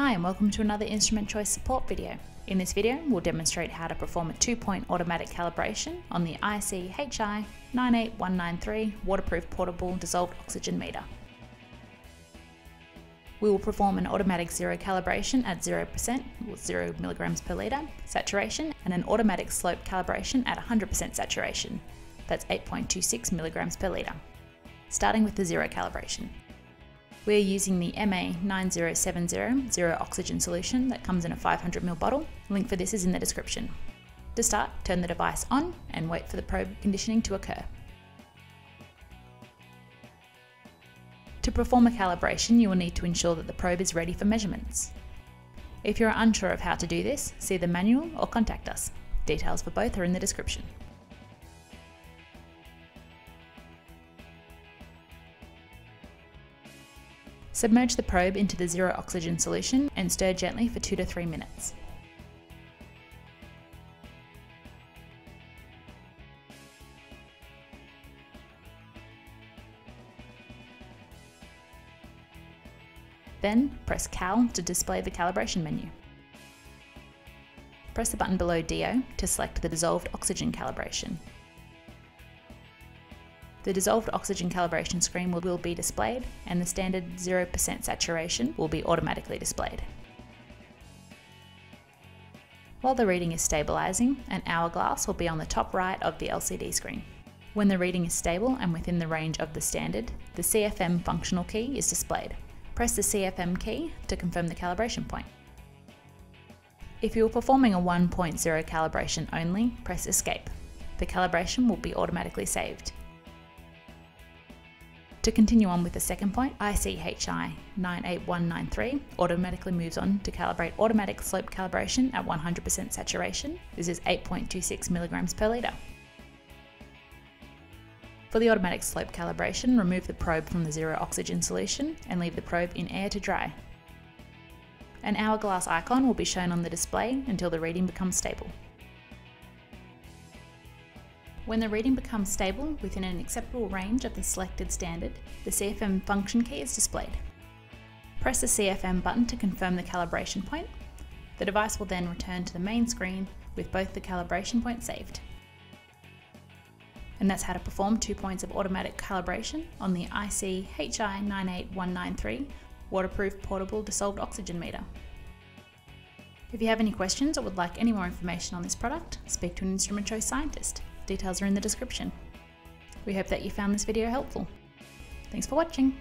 Hi and welcome to another Instrument Choice support video. In this video, we'll demonstrate how to perform a two-point automatic calibration on the IC-HI 98193 waterproof portable dissolved oxygen meter. We will perform an automatic zero calibration at 0% or 0 milligrams per litre saturation and an automatic slope calibration at 100% saturation, that's 8.26 milligrams per litre. Starting with the zero calibration. We're using the MA90700 zero oxygen solution that comes in a 500ml bottle. Link for this is in the description. To start, turn the device on and wait for the probe conditioning to occur. To perform a calibration, you will need to ensure that the probe is ready for measurements. If you're unsure of how to do this, see the manual or contact us. Details for both are in the description. Submerge the probe into the zero oxygen solution and stir gently for 2 to 3 minutes. Then press Cal to display the calibration menu. Press the button below DO to select the dissolved oxygen calibration. The dissolved oxygen calibration screen will, be displayed and the standard 0% saturation will be automatically displayed. While the reading is stabilising, an hourglass will be on the top right of the LCD screen. When the reading is stable and within the range of the standard, the CFM functional key is displayed. Press the CFM key to confirm the calibration point. If you are performing a 1.0 calibration only, press Escape. The calibration will be automatically saved. To continue on with the second point, IC-HI 98193 automatically moves on to calibrate automatic slope calibration at 100% saturation. This is 8.26 milligrams per litre. For the automatic slope calibration, remove the probe from the zero oxygen solution and leave the probe in air to dry. An hourglass icon will be shown on the display until the reading becomes stable. When the reading becomes stable within an acceptable range of the selected standard, the CFM function key is displayed. Press the CFM button to confirm the calibration point. The device will then return to the main screen with both the calibration points saved. And that's how to perform two points of automatic calibration on the IC HI 98193 waterproof portable dissolved oxygen meter. If you have any questions or would like any more information on this product, speak to an instrument choice scientist. Details are in the description. We hope that you found this video helpful. Thanks for watching.